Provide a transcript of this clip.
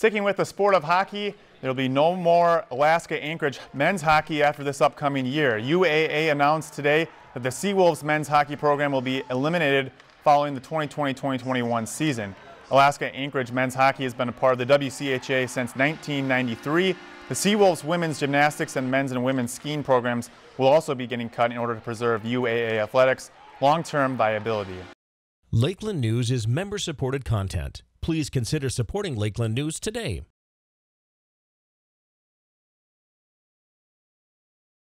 Sticking with the sport of hockey, there will be no more Alaska Anchorage men's hockey after this upcoming year. UAA announced today that the Seawolves men's hockey program will be eliminated following the 2020-2021 season. Alaska Anchorage men's hockey has been a part of the WCHA since 1993. The Seawolves women's gymnastics and men's and women's skiing programs will also be getting cut in order to preserve UAA athletics' long-term viability. Lakeland News is member-supported content. Please consider supporting Lakeland News today.